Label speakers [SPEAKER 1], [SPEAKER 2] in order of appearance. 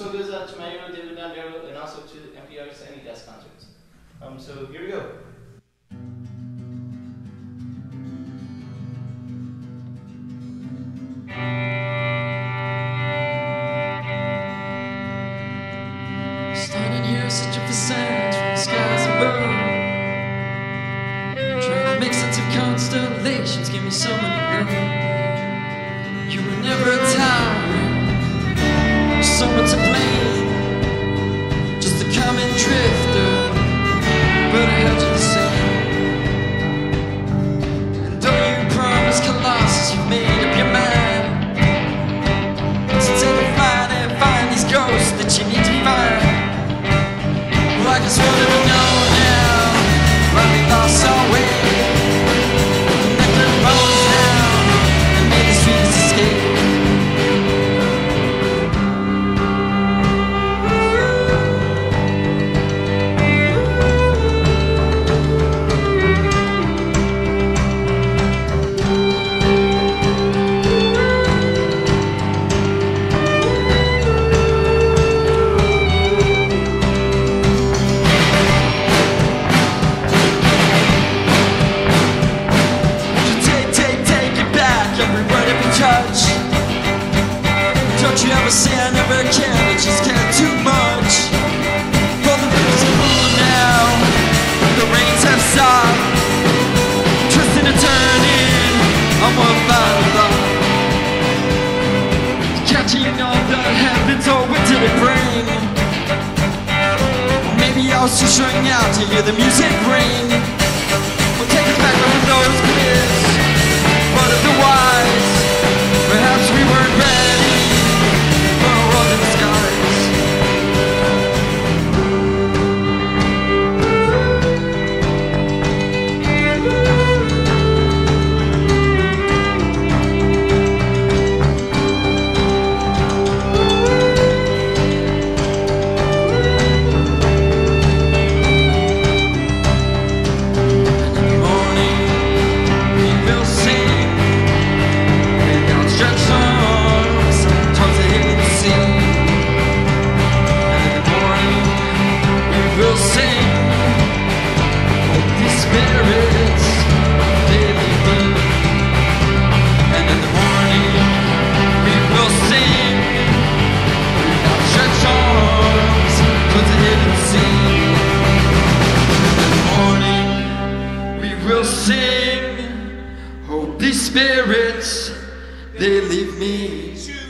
[SPEAKER 1] one goes out to my hero David Dondero and also to NPR's Tiny Desk Concerts. Um, so here we go.
[SPEAKER 2] Standing here, from the skies above. Trying to make sense of constellations, give me someone to know. Someone to blame. Don't say I never can, I just can't too much. For the are cool now, the rains have stopped. Twisting and turning, I'm one final thought. Catching all the heavens, oh, what did it bring? Maybe I was too strung out to hear the music ring. Sing. These spirits, they leave me.